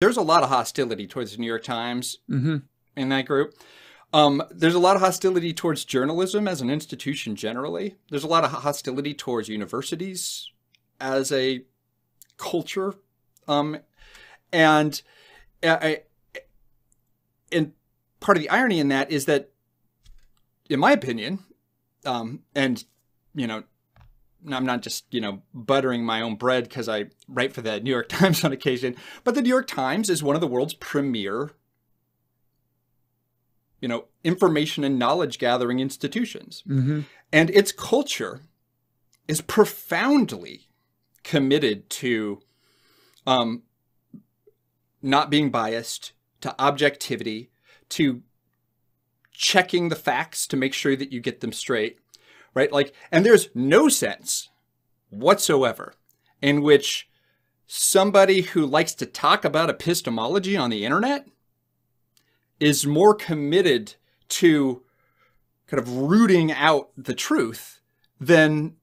there's a lot of hostility towards the New York Times Mm-hmm. in that group. Um, there's a lot of hostility towards journalism as an institution generally. There's a lot of hostility towards universities as a culture. Um, and I, and part of the irony in that is that, in my opinion, um, and you know, I'm not just you know buttering my own bread because I write for the New York Times on occasion, but the New York Times is one of the world's premier you know, information and knowledge gathering institutions. Mm-hmm. And its culture is profoundly committed to um, not being biased, to objectivity, to checking the facts to make sure that you get them straight, right? Like, and there's no sense whatsoever in which somebody who likes to talk about epistemology on the internet is more committed to kind of rooting out the truth than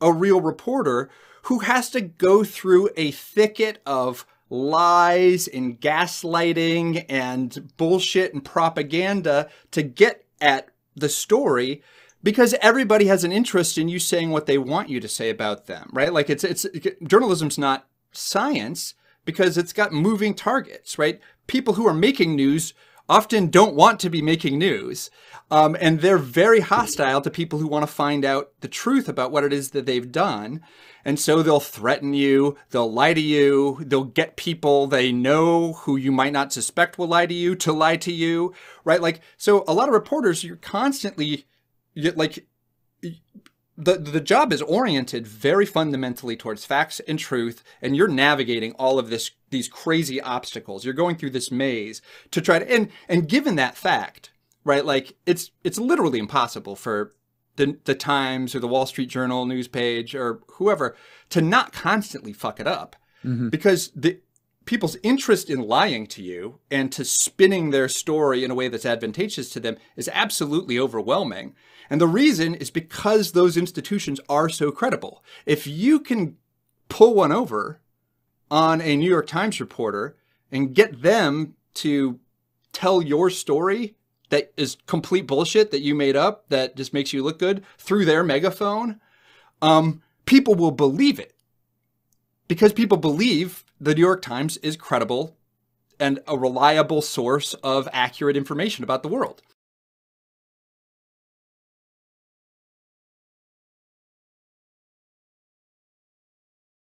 a real reporter who has to go through a thicket of lies and gaslighting and bullshit and propaganda to get at the story because everybody has an interest in you saying what they want you to say about them right like it's it's journalism's not science because it's got moving targets right people who are making news often don't want to be making news. Um, and they're very hostile to people who want to find out the truth about what it is that they've done. And so they'll threaten you, they'll lie to you, they'll get people they know who you might not suspect will lie to you to lie to you, right? Like, so a lot of reporters, you're constantly, like, the the job is oriented very fundamentally towards facts and truth and you're navigating all of this these crazy obstacles you're going through this maze to try to and and given that fact right like it's it's literally impossible for the the times or the wall street journal news page or whoever to not constantly fuck it up mm-hmm. because the people's interest in lying to you and to spinning their story in a way that's advantageous to them is absolutely overwhelming. And the reason is because those institutions are so credible. If you can pull one over on a New York Times reporter and get them to tell your story that is complete bullshit that you made up that just makes you look good through their megaphone, um, people will believe it because people believe the New York Times is credible and a reliable source of accurate information about the world.